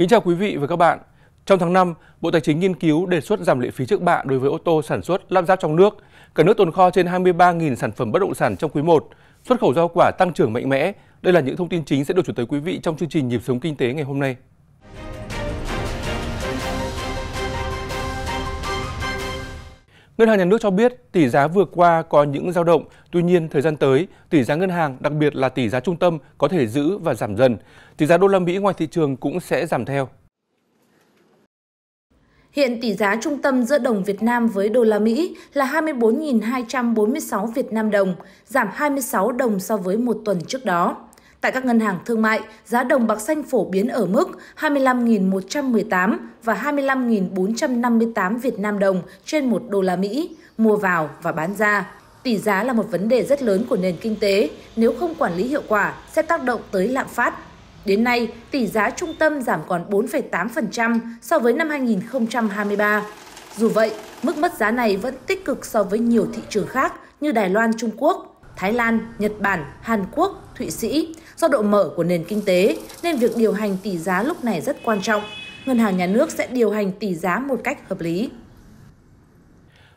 Kính chào quý vị và các bạn. Trong tháng 5, Bộ Tài chính nghiên cứu đề xuất giảm lệ phí trước bạ đối với ô tô sản xuất lắp ráp trong nước. Cả nước tồn kho trên 23.000 sản phẩm bất động sản trong quý 1. Xuất khẩu rau quả tăng trưởng mạnh mẽ. Đây là những thông tin chính sẽ được chuyển tới quý vị trong chương trình Nhịp sống kinh tế ngày hôm nay. Ngân hàng Nhà nước cho biết tỷ giá vừa qua có những dao động, tuy nhiên thời gian tới, tỷ giá ngân hàng, đặc biệt là tỷ giá trung tâm có thể giữ và giảm dần. Tỷ giá đô la Mỹ ngoài thị trường cũng sẽ giảm theo. Hiện tỷ giá trung tâm giữa đồng Việt Nam với đô la Mỹ là 24.246 Việt Nam đồng, giảm 26 đồng so với một tuần trước đó. Tại các ngân hàng thương mại, giá đồng bạc xanh phổ biến ở mức 25.118 và 25.458 Việt Nam đồng trên 1 đô la Mỹ, mua vào và bán ra. Tỷ giá là một vấn đề rất lớn của nền kinh tế, nếu không quản lý hiệu quả sẽ tác động tới lạm phát. Đến nay, tỷ giá trung tâm giảm còn 4,8% so với năm 2023. Dù vậy, mức mất giá này vẫn tích cực so với nhiều thị trường khác như Đài Loan, Trung Quốc, Thái Lan, Nhật Bản, Hàn Quốc, Thụy Sĩ. Do độ mở của nền kinh tế nên việc điều hành tỷ giá lúc này rất quan trọng. Ngân hàng nhà nước sẽ điều hành tỷ giá một cách hợp lý.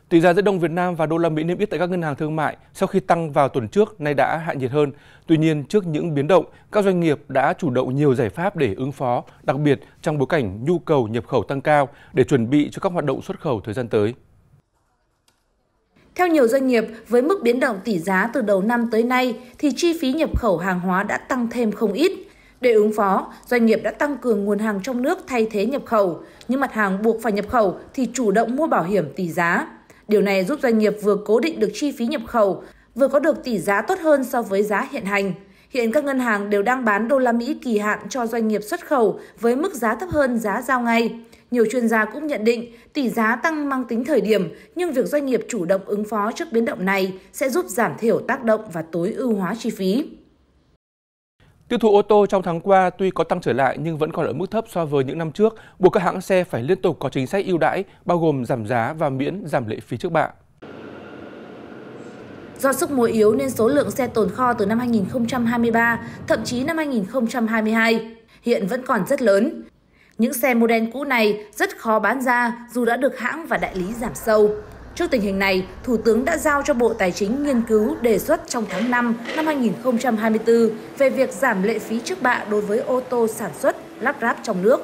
Tỷ giá giữa đồng Việt Nam và đô la Mỹ niêm yết tại các ngân hàng thương mại sau khi tăng vào tuần trước nay đã hạ nhiệt hơn. Tuy nhiên, trước những biến động, các doanh nghiệp đã chủ động nhiều giải pháp để ứng phó, đặc biệt trong bối cảnh nhu cầu nhập khẩu tăng cao để chuẩn bị cho các hoạt động xuất khẩu thời gian tới. Theo nhiều doanh nghiệp, với mức biến động tỷ giá từ đầu năm tới nay thì chi phí nhập khẩu hàng hóa đã tăng thêm không ít. Để ứng phó, doanh nghiệp đã tăng cường nguồn hàng trong nước thay thế nhập khẩu. Những mặt hàng buộc phải nhập khẩu thì chủ động mua bảo hiểm tỷ giá. Điều này giúp doanh nghiệp vừa cố định được chi phí nhập khẩu, vừa có được tỷ giá tốt hơn so với giá hiện hành. Hiện các ngân hàng đều đang bán đô la Mỹ kỳ hạn cho doanh nghiệp xuất khẩu với mức giá thấp hơn giá giao ngay. Nhiều chuyên gia cũng nhận định tỷ giá tăng mang tính thời điểm, nhưng việc doanh nghiệp chủ động ứng phó trước biến động này sẽ giúp giảm thiểu tác động và tối ưu hóa chi phí. Tiêu thụ ô tô trong tháng qua tuy có tăng trở lại nhưng vẫn còn ở mức thấp so với những năm trước, buộc các hãng xe phải liên tục có chính sách ưu đãi, bao gồm giảm giá và miễn giảm lệ phí trước bạ. Do sức mua yếu nên số lượng xe tồn kho từ năm 2023, thậm chí năm 2022 hiện vẫn còn rất lớn. Những xe model cũ này rất khó bán ra dù đã được hãng và đại lý giảm sâu. Trước tình hình này, Thủ tướng đã giao cho Bộ Tài chính nghiên cứu đề xuất trong tháng 5 năm 2024 về việc giảm lệ phí trước bạ đối với ô tô sản xuất, lắp ráp trong nước.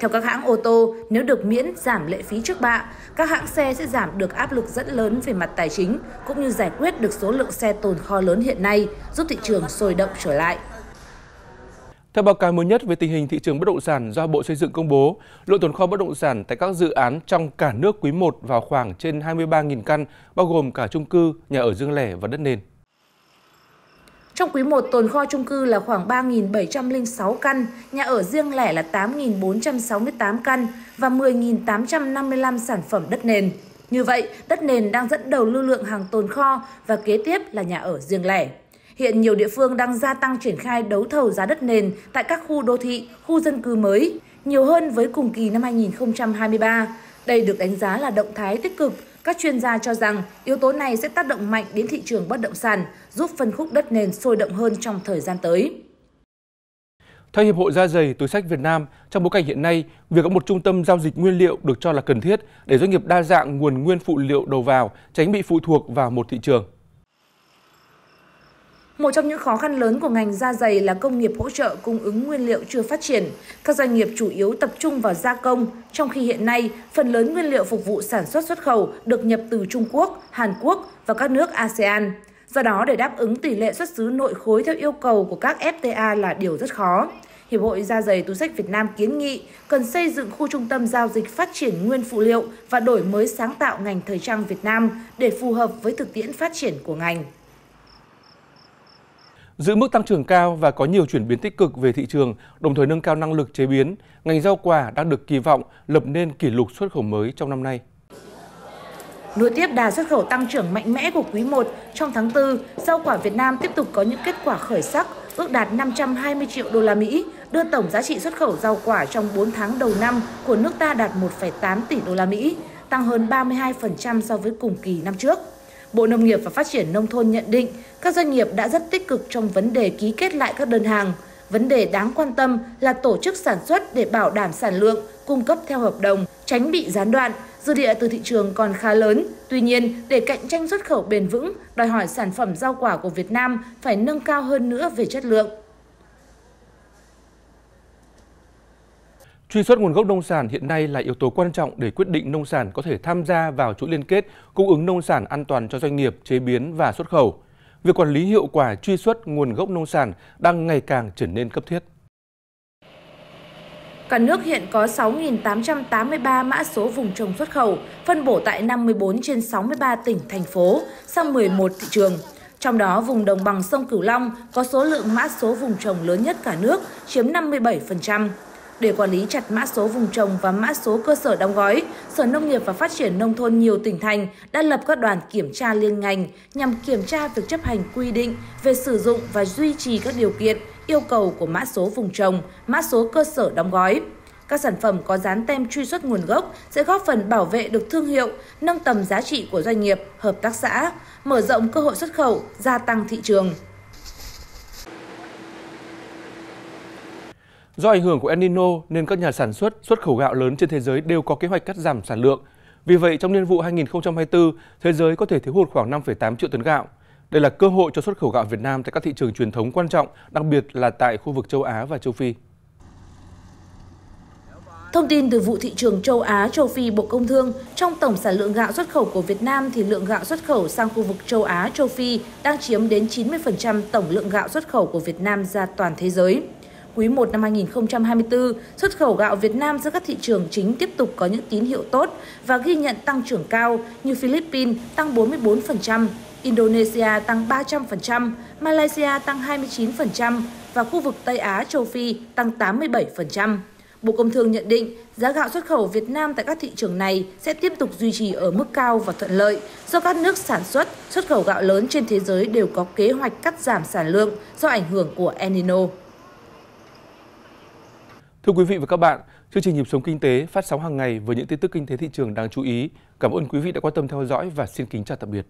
Theo các hãng ô tô, nếu được miễn giảm lệ phí trước bạ, các hãng xe sẽ giảm được áp lực rất lớn về mặt tài chính, cũng như giải quyết được số lượng xe tồn kho lớn hiện nay, giúp thị trường sôi động trở lại. Theo báo cáo mới nhất về tình hình thị trường bất động sản do Bộ Xây dựng công bố, lượng tồn kho bất động sản tại các dự án trong cả nước quý 1 vào khoảng trên 23.000 căn, bao gồm cả chung cư, nhà ở riêng lẻ và đất nền. Trong quý 1, tồn kho chung cư là khoảng 3.706 căn, nhà ở riêng lẻ là 8.468 căn và 10.855 sản phẩm đất nền. Như vậy, đất nền đang dẫn đầu lưu lượng hàng tồn kho và kế tiếp là nhà ở riêng lẻ. Hiện nhiều địa phương đang gia tăng triển khai đấu thầu giá đất nền tại các khu đô thị, khu dân cư mới, nhiều hơn với cùng kỳ năm 2023. Đây được đánh giá là động thái tích cực. Các chuyên gia cho rằng yếu tố này sẽ tác động mạnh đến thị trường bất động sản, giúp phân khúc đất nền sôi động hơn trong thời gian tới. Theo Hiệp hội Da dày túi sách Việt Nam, trong bối cảnh hiện nay, việc có một trung tâm giao dịch nguyên liệu được cho là cần thiết để doanh nghiệp đa dạng nguồn nguyên phụ liệu đầu vào, tránh bị phụ thuộc vào một thị trường. Một trong những khó khăn lớn của ngành da dày là công nghiệp hỗ trợ cung ứng nguyên liệu chưa phát triển. Các doanh nghiệp chủ yếu tập trung vào gia công, trong khi hiện nay phần lớn nguyên liệu phục vụ sản xuất xuất khẩu được nhập từ Trung Quốc, Hàn Quốc và các nước ASEAN. Do đó, để đáp ứng tỷ lệ xuất xứ nội khối theo yêu cầu của các FTA là điều rất khó. Hiệp hội Da dày túi sách Việt Nam kiến nghị cần xây dựng khu trung tâm giao dịch phát triển nguyên phụ liệu và đổi mới sáng tạo ngành thời trang Việt Nam để phù hợp với thực tiễn phát triển của ngành. Giữ mức tăng trưởng cao và có nhiều chuyển biến tích cực về thị trường, đồng thời nâng cao năng lực chế biến, ngành rau quả đang được kỳ vọng lập nên kỷ lục xuất khẩu mới trong năm nay. Nối tiếp đà xuất khẩu tăng trưởng mạnh mẽ của quý 1, trong tháng 4, rau quả Việt Nam tiếp tục có những kết quả khởi sắc, ước đạt 520 triệu đô la Mỹ, đưa tổng giá trị xuất khẩu rau quả trong 4 tháng đầu năm của nước ta đạt 1,8 tỷ đô la Mỹ, tăng hơn 32% so với cùng kỳ năm trước. Bộ Nông nghiệp và Phát triển Nông thôn nhận định các doanh nghiệp đã rất tích cực trong vấn đề ký kết lại các đơn hàng. Vấn đề đáng quan tâm là tổ chức sản xuất để bảo đảm sản lượng, cung cấp theo hợp đồng, tránh bị gián đoạn. Dư địa từ thị trường còn khá lớn. Tuy nhiên, để cạnh tranh xuất khẩu bền vững, đòi hỏi sản phẩm rau quả của Việt Nam phải nâng cao hơn nữa về chất lượng. Truy xuất nguồn gốc nông sản hiện nay là yếu tố quan trọng để quyết định nông sản có thể tham gia vào chuỗi liên kết cung ứng nông sản an toàn cho doanh nghiệp chế biến và xuất khẩu. Việc quản lý hiệu quả truy xuất nguồn gốc nông sản đang ngày càng trở nên cấp thiết. Cả nước hiện có 6.883 mã số vùng trồng xuất khẩu, phân bổ tại 54 trên 63 tỉnh, thành phố, sang 11 thị trường. Trong đó, vùng đồng bằng sông Cửu Long có số lượng mã số vùng trồng lớn nhất cả nước, chiếm 57%. Để quản lý chặt mã số vùng trồng và mã số cơ sở đóng gói, Sở Nông nghiệp và Phát triển Nông thôn nhiều tỉnh thành đã lập các đoàn kiểm tra liên ngành nhằm kiểm tra việc chấp hành quy định về sử dụng và duy trì các điều kiện, yêu cầu của mã số vùng trồng, mã số cơ sở đóng gói. Các sản phẩm có dán tem truy xuất nguồn gốc sẽ góp phần bảo vệ được thương hiệu, nâng tầm giá trị của doanh nghiệp, hợp tác xã, mở rộng cơ hội xuất khẩu, gia tăng thị trường. Do ảnh hưởng của El Nino nên các nhà sản xuất xuất khẩu gạo lớn trên thế giới đều có kế hoạch cắt giảm sản lượng. Vì vậy, trong niên vụ 2024, thế giới có thể thiếu hụt khoảng 5,8 triệu tấn gạo. Đây là cơ hội cho xuất khẩu gạo Việt Nam tại các thị trường truyền thống quan trọng, đặc biệt là tại khu vực châu Á và châu Phi. Thông tin từ vụ thị trường châu Á, châu Phi Bộ Công Thương, trong tổng sản lượng gạo xuất khẩu của Việt Nam thì lượng gạo xuất khẩu sang khu vực châu Á, châu Phi đang chiếm đến 90% tổng lượng gạo xuất khẩu của Việt Nam ra toàn thế giới. Quý 1 năm 2024, xuất khẩu gạo Việt Nam ra các thị trường chính tiếp tục có những tín hiệu tốt và ghi nhận tăng trưởng cao như Philippines tăng 44%, Indonesia tăng 300%, Malaysia tăng 29% và khu vực Tây Á châu Phi tăng 87%. Bộ Công Thương nhận định giá gạo xuất khẩu Việt Nam tại các thị trường này sẽ tiếp tục duy trì ở mức cao và thuận lợi do các nước sản xuất, xuất khẩu gạo lớn trên thế giới đều có kế hoạch cắt giảm sản lượng do ảnh hưởng của El Nino. Thưa quý vị và các bạn, chương trình Nhịp sống kinh tế phát sóng hàng ngày với những tin tức kinh tế thị trường đáng chú ý. Cảm ơn quý vị đã quan tâm theo dõi và xin kính chào tạm biệt.